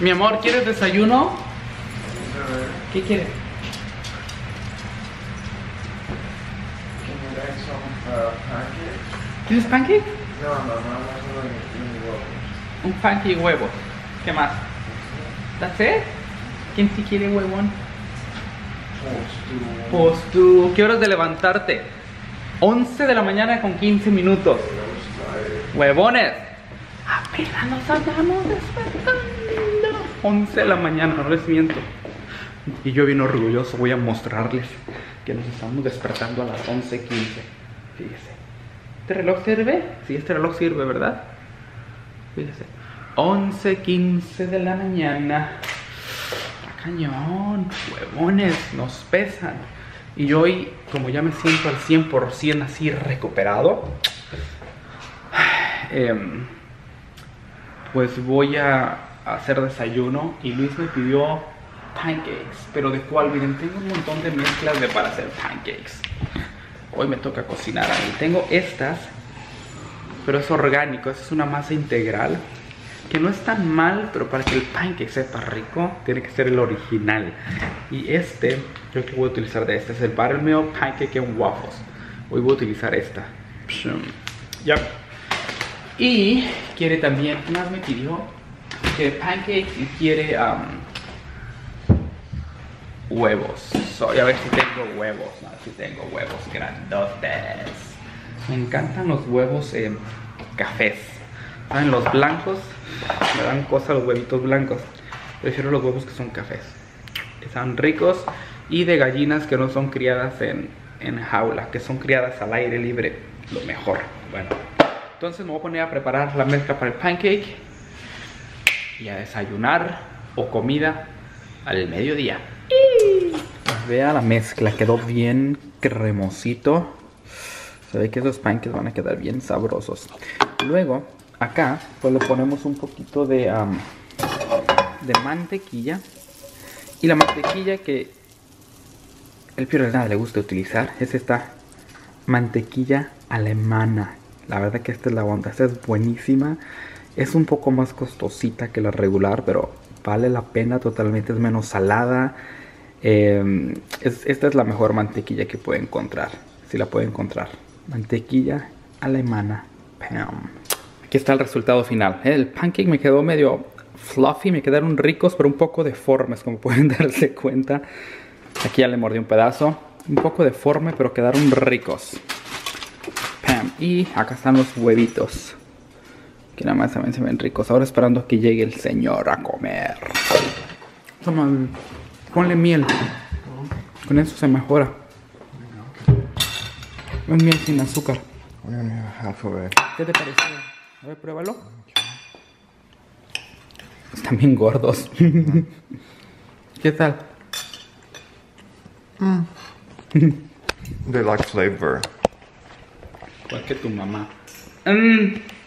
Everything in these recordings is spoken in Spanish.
Mi amor, ¿quieres desayuno? ¿Qué quieres? ¿Quieres pancake? No, no, no, no, Un pancake y huevo. ¿Qué más? ¿That's it? ¿Quién sí quiere huevón? Pues tú, ¿qué horas de levantarte? 11 de la mañana con 15 minutos. Huevones. Apenas nos andamos despertando. 11 de la mañana, no les miento. Y yo bien orgulloso voy a mostrarles que nos estamos despertando a las 11.15. Fíjese. ¿Este reloj sirve? Sí, este reloj sirve, ¿verdad? Fíjese. 11.15 de la mañana. Está cañón. Huevones, nos pesan. Y hoy, como ya me siento al 100% así recuperado, em, pues voy a hacer desayuno. Y Luis me pidió pancakes. Pero de cuál, miren, tengo un montón de mezclas de para hacer pancakes. Hoy me toca cocinar a mí. Tengo estas, pero es orgánico. Es una masa integral. Que no es tan mal, pero para que el pancake sepa rico, tiene que ser el original. Y este, yo que voy a utilizar de este, es el Buttermilk Pancake and Waffles. Hoy voy a utilizar esta. Ya. Y quiere también, ¿qué más me pidió? Quiere pancake quiere um, huevos. So, a ver si tengo huevos. No, si tengo huevos grandotes. Me encantan los huevos eh, cafés. ¿Saben? Los blancos me dan cosa los huevitos blancos. Prefiero los huevos que son cafés. Están ricos y de gallinas que no son criadas en, en jaula, que son criadas al aire libre. Lo mejor. Bueno, entonces me voy a poner a preparar la mezcla para el pancake y a desayunar o comida al mediodía. Vea la mezcla, quedó bien cremosito. Se ve que esos pancakes van a quedar bien sabrosos. Luego, acá, pues le ponemos un poquito de, um, de mantequilla. Y la mantequilla que el Pio de nada le gusta utilizar es esta mantequilla alemana. La verdad que esta es la onda, esta es buenísima. Es un poco más costosita que la regular, pero vale la pena totalmente. Es menos salada. Eh, es- esta es la mejor mantequilla que puede encontrar. Si la puede encontrar. Mantequilla alemana. Pam. Aquí está el resultado final. El pancake me quedó medio fluffy. Me quedaron ricos, pero un poco deformes, como pueden darse cuenta. Aquí ya le mordí un pedazo. Un poco deforme, pero quedaron ricos. Pam. Y acá están los huevitos. Que nada más también se ven ricos. Ahora esperando a que llegue el señor a comer. Toma, ponle miel. Con eso se mejora. Es miel sin azúcar. ¿Qué te pareció? A ver, pruébalo. Están bien gordos. ¿Qué tal? They like flavor. Igual que tu mamá. Mm.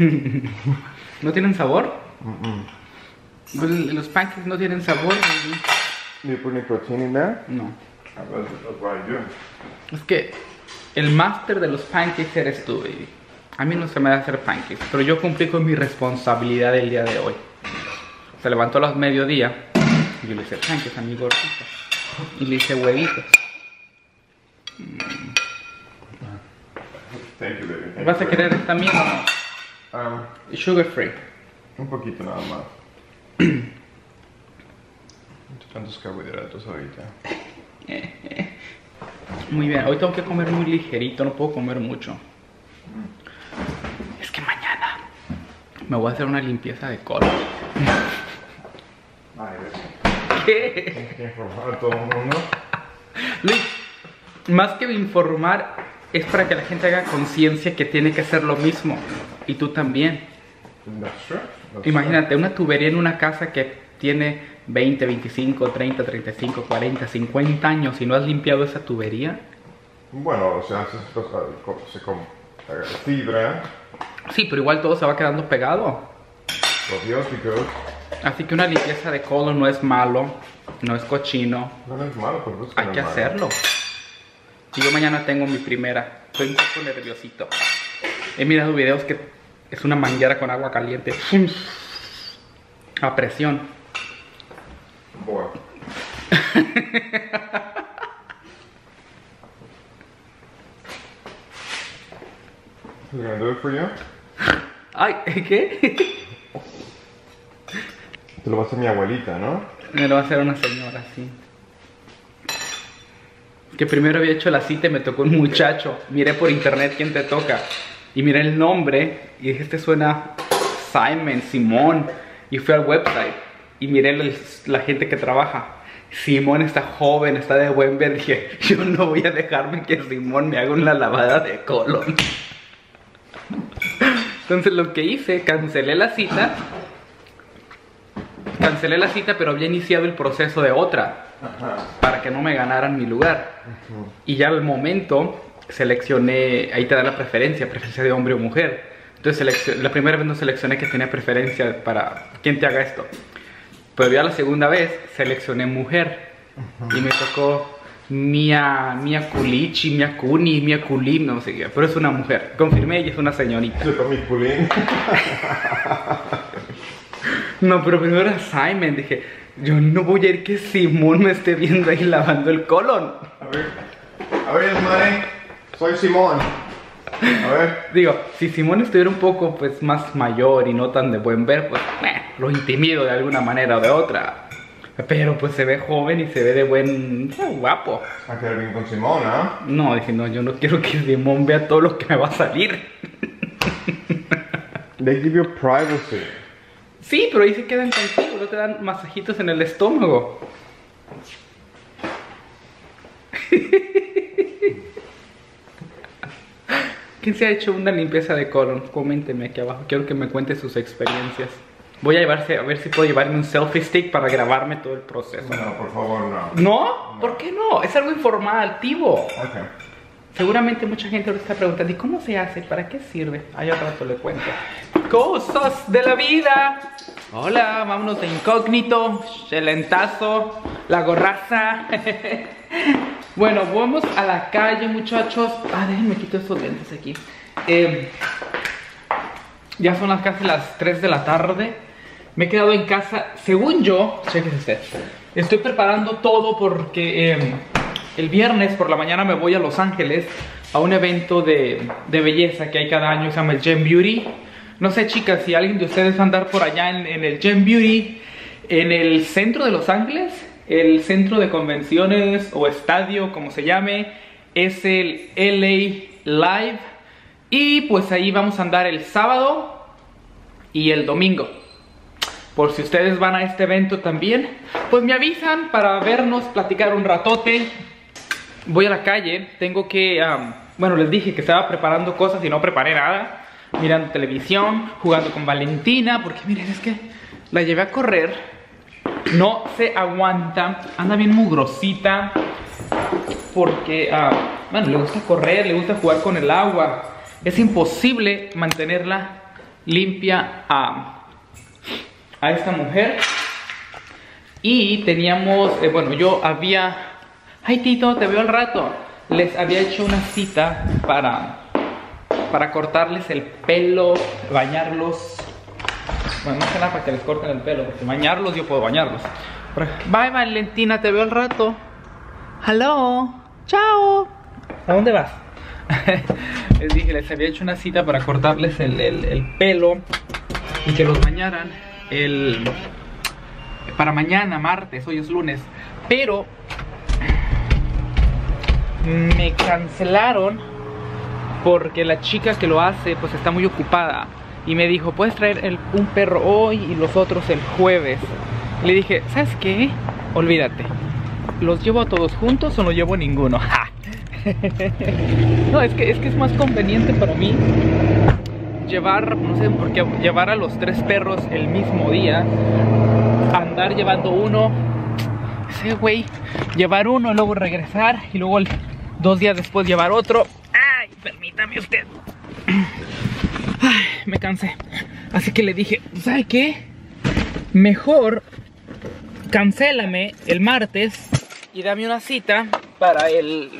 ¿No tienen sabor? Pues, Los pancakes no tienen sabor. You put any protein in there? No. Es que el máster de los pancakes eres tú, baby. A mí no se me da hacer pancakes, pero yo cumplí con mi responsabilidad el día de hoy. Se levantó a las mediodía y yo le hice pancakes a mi gordita. Y le hice huevitos. Thank you, baby. Thank ¿Vas a querer esta mía o Um? Sugar free. un poquito nada más. Tantos carbohidratos ahorita. Muy bien, hoy tengo que comer muy ligerito, no puedo comer mucho. Es que mañana me voy a hacer una limpieza de colon. Ay, ¿Qué? Tienes que informar a todo el mundo. Luis, más que informar, es para que la gente haga conciencia que tiene que hacer lo mismo. Y tú también. That's true. That's Imagínate, una tubería en una casa que tiene 20, 25, 30, 35, 40, 50 años y no has limpiado esa tubería. Bueno, o sea, se, se, fibra, Sí, pero igual todo se va quedando pegado. Así que una limpieza de colon no es malo, no es cochino. No es malo, pero es que Hay no que malo. hacerlo. Y yo mañana tengo mi primera. Estoy un poco nerviosito. He mirado videos que es una manguera con agua caliente. A presión. Boy. You gonna do it for you? Ay, ¿qué? Te lo va a hacer mi abuelita, ¿no? Me lo va a hacer una señora, sí. Que primero había hecho la cita y me tocó un muchacho. Miré por internet quién te toca. Y miré el nombre y dije, este suena Simon, Simón. Y fui al website y miré la gente que trabaja. Simón está joven, está de buen ver. Dije, yo no voy a dejarme que Simón me haga una lavada de colon. Entonces lo que hice, cancelé la cita. Cancelé la cita, pero había iniciado el proceso de otra para que no me ganaran mi lugar. Y ya al momento seleccioné, ahí te da la preferencia, preferencia de hombre o mujer. Entonces la primera vez no seleccioné que tenía preferencia para quien te haga esto. Pero ya la segunda vez seleccioné mujer y me tocó Mia, Mia Kulichi, Mia Kuni, Mia Kulim, no sé qué, pero es una mujer. Confirmé y es una señorita. Yo mi pulín. No, pero primero era Simon, dije, yo no voy a ir que Simón me esté viendo ahí lavando el colon. A ver. A ver, Ismael. Soy Simón. A ver. Digo, si Simón estuviera un poco pues más mayor y no tan de buen ver, pues meh, lo intimido de alguna manera o de otra. Pero pues se ve joven y se ve de buen eh, guapo. A quedar bien con Simón, ¿ah? No, dije, no, yo no quiero que Simón vea todo lo que me va a salir. They give you privacy. Sí, pero ahí se quedan contigo, no te dan masajitos en el estómago. ¿Quién se ha hecho una limpieza de colon? Coméntenme aquí abajo, quiero que me cuente sus experiencias. Voy a llevarse, a ver si puedo llevarme un selfie stick para grabarme todo el proceso. No, por favor, no. ¿No? ¿Por qué no? Es algo informativo. Ok. Seguramente mucha gente ahora está preguntando, ¿y cómo se hace? ¿Para qué sirve? Ahí al rato le cuento. Cosas de la vida. Hola, vámonos de incógnito, lentazo, la gorraza. bueno, vamos a la calle, muchachos. Ah, déjenme quitar estos lentes aquí. Eh, ya son las casi las 3 de la tarde. Me he quedado en casa, según yo, chequense usted. Estoy preparando todo porque eh, el viernes por la mañana me voy a Los Ángeles a un evento de, de belleza que hay cada año, se llama el Gem Beauty. No sé, chicas, si alguien de ustedes va a andar por allá en, en el Gem Beauty, en el centro de Los Ángeles, el centro de convenciones o estadio, como se llame, es el LA Live. Y pues ahí vamos a andar el sábado y el domingo. Por si ustedes van a este evento también, pues me avisan para vernos, platicar un ratote. Voy a la calle, tengo que, bueno, les dije que estaba preparando cosas y no preparé nada. Mirando televisión, jugando con Valentina, porque miren, es que la llevé a correr. No se aguanta, anda bien mugrosita. Porque, ah, bueno, le gusta correr, le gusta jugar con el agua. Es imposible mantenerla limpia a, a esta mujer. Y teníamos, eh, bueno, yo había... Ay, Tito, te veo al rato. Les había hecho una cita para, para cortarles el pelo, bañarlos. Bueno, no sé nada para que les corten el pelo, porque bañarlos yo puedo bañarlos. Bye, Valentina, te veo al rato. Hello, chao. ¿A dónde vas? les dije, les había hecho una cita para cortarles el, el- el pelo y que los bañaran el, para mañana, martes, hoy es lunes. Pero me cancelaron porque la chica que lo hace pues está muy ocupada y me dijo, puedes traer un perro hoy y los otros el jueves. Le dije, ¿sabes qué? Olvídate. ¿Los llevo a todos juntos o no llevo ninguno? No, es que, es que es más conveniente para mí llevar, no sé por qué, llevar a los tres perros el mismo día, andar llevando uno, ese güey, llevar uno, luego regresar y luego dos días después llevar otro. ¡Ay! Permítame usted. Ay, me cansé. Así que le dije, ¿sabe qué? Mejor cancélame el martes y dame una cita para el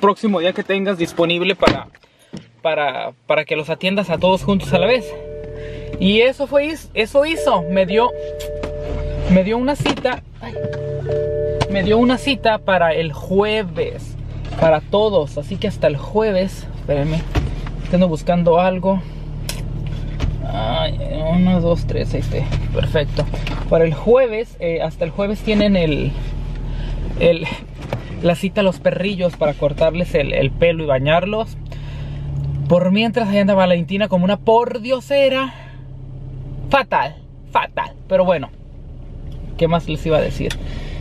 próximo día que tengas disponible para, para, para que los atiendas a todos juntos a la vez. Y eso fue, eso hizo, me dio me dio una cita. me dio una cita para el jueves. Para todos. Así que hasta el jueves. Espérenme. Estoy buscando algo. Ay, uno, dos, tres, este. Perfecto. Para el jueves, eh, hasta el jueves tienen el, el, la cita a los perrillos para cortarles el, el pelo y bañarlos. Por mientras ahí anda Valentina como una pordiosera. Fatal, fatal. Pero bueno, ¿qué más les iba a decir?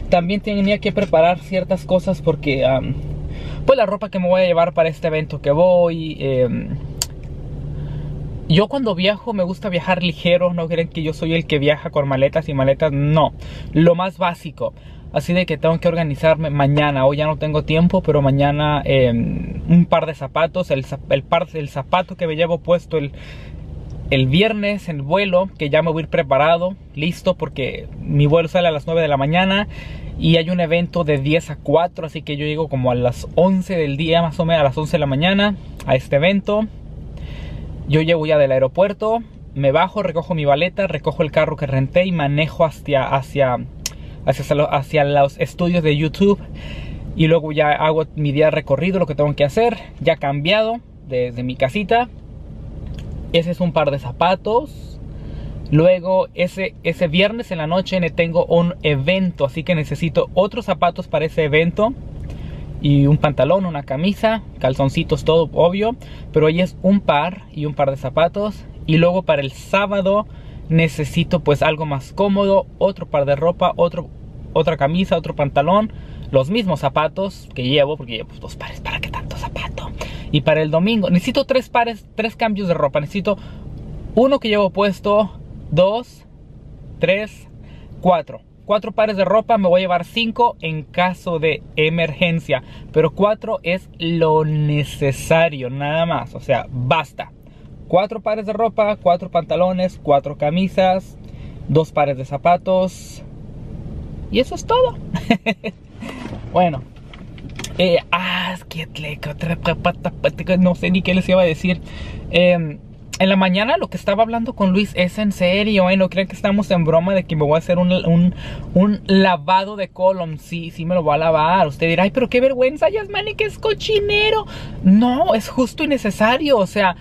También tenía que preparar ciertas cosas porque, pues la ropa que me voy a llevar para este evento que voy. Em, yo cuando viajo me gusta viajar ligero, no creen que yo soy el que viaja con maletas y maletas, no. Lo más básico. Así de que tengo que organizarme mañana. Hoy ya no tengo tiempo, pero mañana em, un par de zapatos. El, el, par del zapato que me llevo puesto el, el viernes en el vuelo, que ya me voy a ir preparado, listo, porque mi vuelo sale a las 9 de la mañana y hay un evento de 10 a 4, así que yo llego como a las 11 del día, más o menos a las 11 de la mañana, a este evento. Yo llego ya del aeropuerto, me bajo, recojo mi baleta, recojo el carro que renté y manejo hacia, hacia hacia, los estudios de YouTube y luego ya hago mi día recorrido, lo que tengo que hacer, ya cambiado desde mi casita. Ese es un par de zapatos. Luego ese, ese viernes en la noche tengo un evento, así que necesito otros zapatos para ese evento. Y un pantalón, una camisa, calzoncitos, todo obvio. Pero hoy es un par y un par de zapatos. Y luego para el sábado necesito pues algo más cómodo, otro par de ropa, otro, otra camisa, otro pantalón, los mismos zapatos que llevo, porque llevo pues, dos pares, ¿para qué tanto zapato? Y para el domingo, necesito tres pares, tres cambios de ropa, necesito uno que llevo puesto, dos, tres, cuatro. Cuatro pares de ropa, me voy a llevar cinco en caso de emergencia, pero cuatro es lo necesario, nada más, o sea, basta cuatro pares de ropa, cuatro pantalones, cuatro camisas, dos pares de zapatos. Y eso es todo. bueno. Eh, ah, no sé ni qué les iba a decir. Em, en la mañana lo que estaba hablando con Luis es en serio, ¿eh? No crean que estamos en broma de que me voy a hacer un, un, lavado de colon. Sí, sí me lo voy a lavar. Usted dirá, ay, pero qué vergüenza, Yasmani, que es cochinero. No, es justo y necesario. O sea,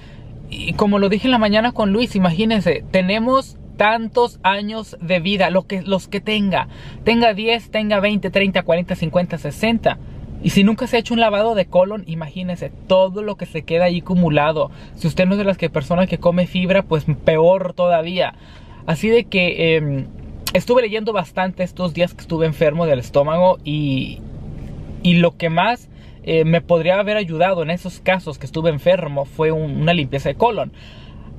y como lo dije en la mañana con Luis, imagínense, tenemos tantos años de vida, lo que, los que tenga. Tenga 10, tenga 20, 30, 40, 50, 60. Y si nunca se ha hecho un lavado de colon, imagínense todo lo que se queda ahí acumulado. Si usted no es de las que personas que come fibra, pues peor todavía. Así de que em, estuve leyendo bastante estos días que estuve enfermo del estómago y, y lo que más eh, me podría haber ayudado en esos casos que estuve enfermo fue una limpieza de colon.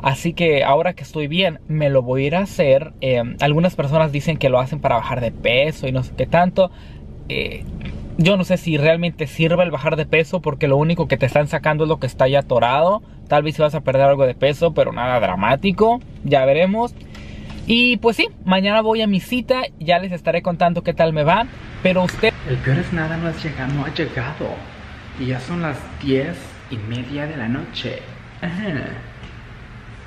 Así que ahora que estoy bien, me lo voy a ir a hacer. Eh, algunas personas dicen que lo hacen para bajar de peso y no sé qué tanto. Yo no sé si realmente sirve el bajar de peso porque lo único que te están sacando es lo que está ya atorado. Tal vez vas a perder algo de peso, pero nada dramático. Ya veremos. Y pues sí, mañana voy a mi cita. Ya les estaré contando qué tal me va. Pero usted... El peor es nada, no, has llegado, ha llegado. Y ya son las diez y media de la noche.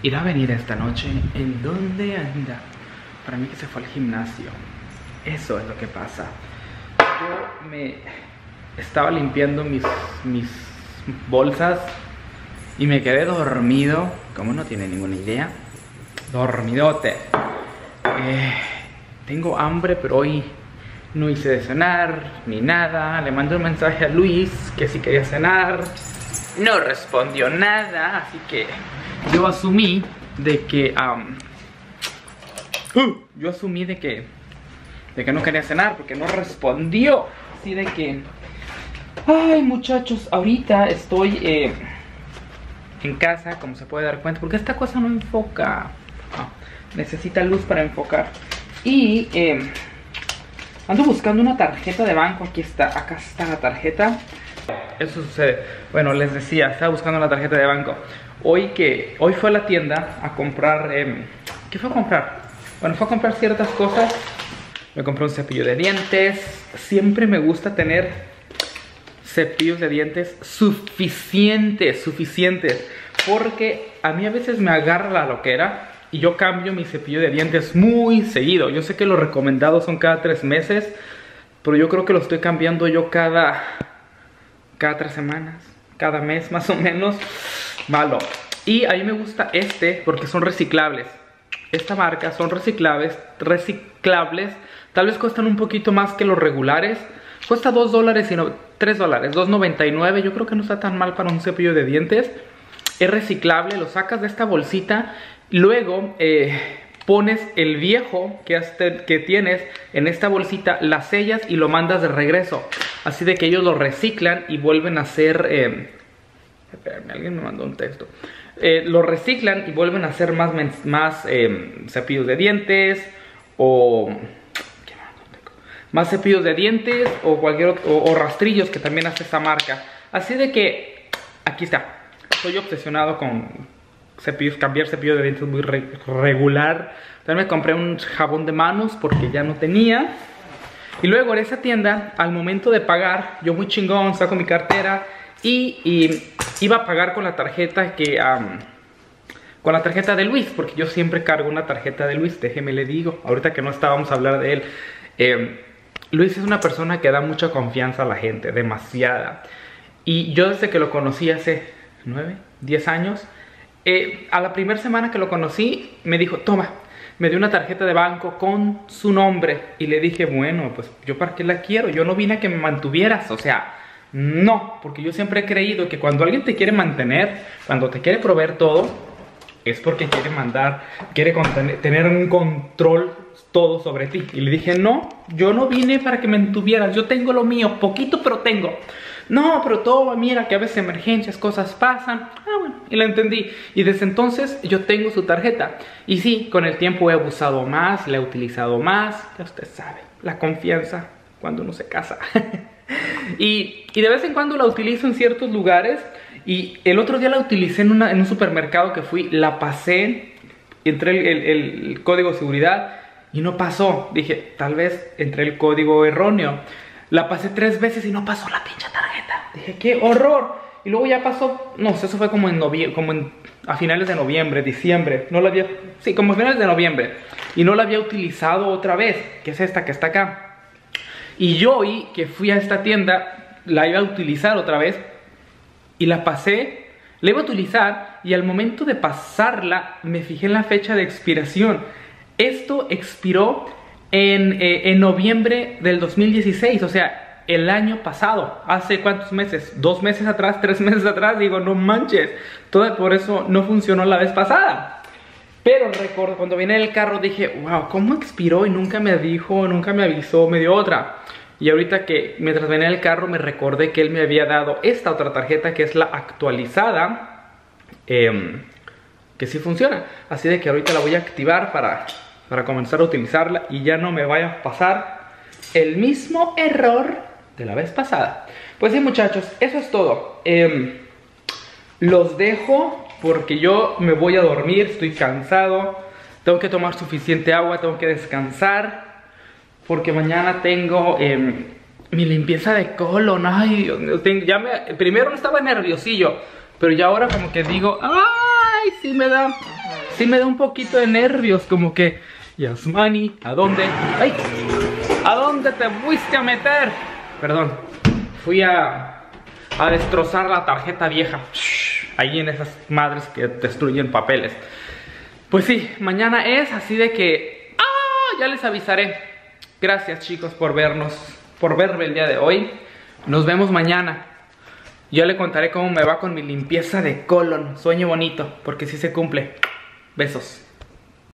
¿Irá a venir esta noche? ¿En dónde anda? Para mí que se fue al gimnasio. Eso es lo que pasa. Yo me estaba limpiando mis, mis bolsas y me quedé dormido. Como no tiene ninguna idea. Dormidote. Eh, tengo hambre, pero hoy no hice de cenar ni nada. Le mandé un mensaje a Luis que si quería cenar. No respondió nada, así que yo asumí de que uh, yo asumí de que de que no quería cenar porque no respondió. Así de que ay, muchachos, ahorita estoy eh, en casa, como se puede dar cuenta, porque esta cosa no enfoca. Necesita luz para enfocar. Y eh, Ando buscando una tarjeta de banco. Aquí está, acá está la tarjeta. Eso sucede. Bueno, les decía, estaba buscando una tarjeta de banco. Hoy que hoy fue a la tienda a comprar. Em, ¿Qué fue a comprar? Bueno, fue a comprar ciertas cosas. Me compré un cepillo de dientes. Siempre me gusta tener cepillos de dientes suficientes, suficientes. Porque a mí a veces me agarra la loquera y yo cambio mi cepillo de dientes muy seguido. Yo sé que los recomendados son cada tres meses, pero yo creo que lo estoy cambiando yo cada, cada tres semanas, cada mes más o menos. Malo. Y a mí me gusta este porque son reciclables. Esta marca son reciclables, reciclables. Tal vez cuestan un poquito más que los regulares. Cuesta 2 dólares y no, 3 dólares, 2.99. Yo creo que no está tan mal para un cepillo de dientes. Es reciclable, lo sacas de esta bolsita. Luego eh, pones el viejo que, que tienes en esta bolsita, las sellas y lo mandas de regreso. Así de que ellos lo reciclan y vuelven a hacer... Eh, alguien me mandó un texto. Eh, lo reciclan y vuelven a hacer más, más eh, cepillos de dientes o más cepillos de dientes o cualquier o, rastrillos que también hace esta marca. Así de que aquí está. Estoy obsesionado con cepillos, cambiar cepillos de dientes muy regular. También me compré un jabón de manos porque ya no tenía. Y luego en esa tienda, al momento de pagar, yo muy chingón, saco mi cartera y, iba a pagar con la tarjeta que... con la tarjeta de Luis, porque yo siempre cargo una tarjeta de Luis, déjeme le digo, ahorita que no estábamos a hablar de él. Em, Luis es una persona que da mucha confianza a la gente, demasiada. Y yo desde que lo conocí hace 9, 10 años, eh, a la primera semana que lo conocí, me dijo, toma, me dio una tarjeta de banco con su nombre. Y le dije, bueno, pues yo para qué la quiero, yo no vine a que me mantuvieras, o sea, no, porque yo siempre he creído que cuando alguien te quiere mantener, cuando te quiere proveer todo, es porque quiere mandar, quiere tener un control todo sobre ti. Y le dije, no, yo no vine para que me mantuvieras, yo tengo lo mío, poquito pero tengo. No, pero todo, mira que a veces emergencias, cosas pasan. Ah, bueno, y lo entendí. Y desde entonces yo tengo su tarjeta. Y sí, con el tiempo he abusado más, la he utilizado más. Ya usted sabe, la confianza cuando uno se casa. y, de vez en cuando la utilizo en ciertos lugares. Y el otro día la utilicé en, un supermercado que fui, la pasé, entré el, código de seguridad y no pasó. Dije, tal vez entré el código erróneo. La pasé tres veces y no pasó la pincha tarjeta. Dije, qué horror. Y luego ya pasó, no sé, eso fue como en noviembre, como a finales de noviembre, diciembre. No la había, sí, como a finales de noviembre. Y no la había utilizado otra vez, que es esta que está acá. Y yo hoy que fui a esta tienda, la iba a utilizar otra vez y la pasé, la iba a utilizar y al momento de pasarla me fijé en la fecha de expiración. Esto expiró en, eh, en noviembre del 2016, o sea, el año pasado, hace cuántos meses, dos meses atrás, tres meses atrás, digo, no manches, todo por eso no funcionó la vez pasada. Pero recuerdo, cuando vine el carro dije, wow, ¿cómo expiró? Y nunca me dijo, nunca me avisó, me dio otra. Y ahorita que mientras venía el carro me recordé que él me había dado esta otra tarjeta que es la actualizada. Em, que sí funciona. Así de que ahorita la voy a activar para, para comenzar a utilizarla y ya no me vaya a pasar el mismo error de la vez pasada. Pues sí muchachos, eso es todo. Em, los dejo porque yo me voy a dormir, estoy cansado, tengo que tomar suficiente agua, tengo que descansar, porque mañana tengo em, mi limpieza de colon, ay, ya me, primero estaba nerviosillo, pero ya ahora como que digo, ay, sí me da, sí me da un poquito de nervios, como que, Yasmani, ¿a dónde? Ay, ¿a dónde te fuiste a meter? Perdón, fui a, a destrozar la tarjeta vieja ahí en esas madres que destruyen papeles. Pues sí, mañana es así de que... ¡Ah! Ya les avisaré. Gracias chicos por vernos, por verme el día de hoy. Nos vemos mañana. Yo le contaré cómo me va con mi limpieza de colon. Sueño bonito, porque sí se cumple. Besos.